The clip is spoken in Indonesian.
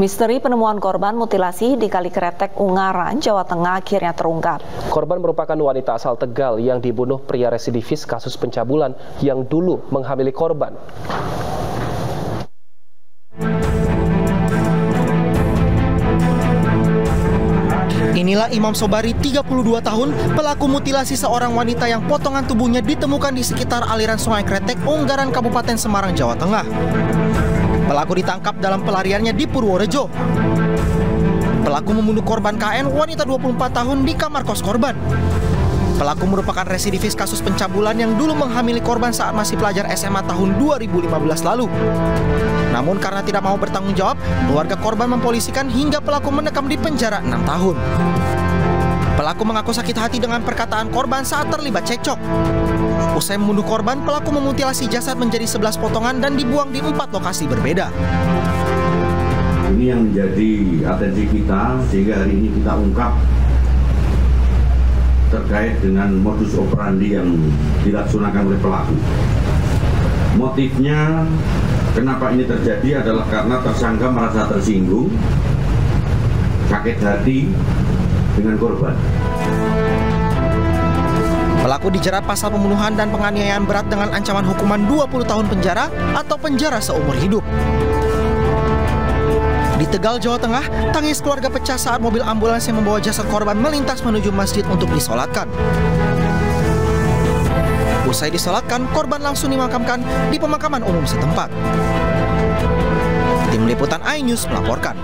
Misteri penemuan korban mutilasi di Kali Kretek, Ungaran, Jawa Tengah akhirnya terungkap. Korban merupakan wanita asal Tegal yang dibunuh pria residivis kasus pencabulan yang dulu menghamili korban. Inilah Imam Sobari, 32 tahun, pelaku mutilasi seorang wanita yang potongan tubuhnya ditemukan di sekitar aliran Sungai Kretek, Unggaran, Kabupaten Semarang, Jawa Tengah. Pelaku ditangkap dalam pelariannya di Purworejo. Pelaku membunuh korban KN wanita 24 tahun di kamar kos korban. Pelaku merupakan residivis kasus pencabulan yang dulu menghamili korban saat masih pelajar SMA tahun 2015 lalu. Namun karena tidak mau bertanggung jawab, keluarga korban mempolisikan hingga pelaku mendekam di penjara 6 tahun. Pelaku mengaku sakit hati dengan perkataan korban saat terlibat cekcok. Usai membunuh korban, pelaku memutilasi jasad menjadi 11 potongan dan dibuang di empat lokasi berbeda. Ini yang menjadi atensi kita sehingga hari ini kita ungkap terkait dengan modus operandi yang dilaksanakan oleh pelaku. Motifnya kenapa ini terjadi adalah karena tersangka merasa tersinggung, sakit hati, dengan korban. Pelaku dijerat pasal pembunuhan dan penganiayaan berat dengan ancaman hukuman 20 tahun penjara atau penjara seumur hidup. Di Tegal, Jawa Tengah, tangis keluarga pecah saat mobil ambulans yang membawa jasad korban melintas menuju masjid untuk disolatkan. Usai disolatkan, korban langsung dimakamkan di pemakaman umum setempat. Tim Liputan iNews melaporkan.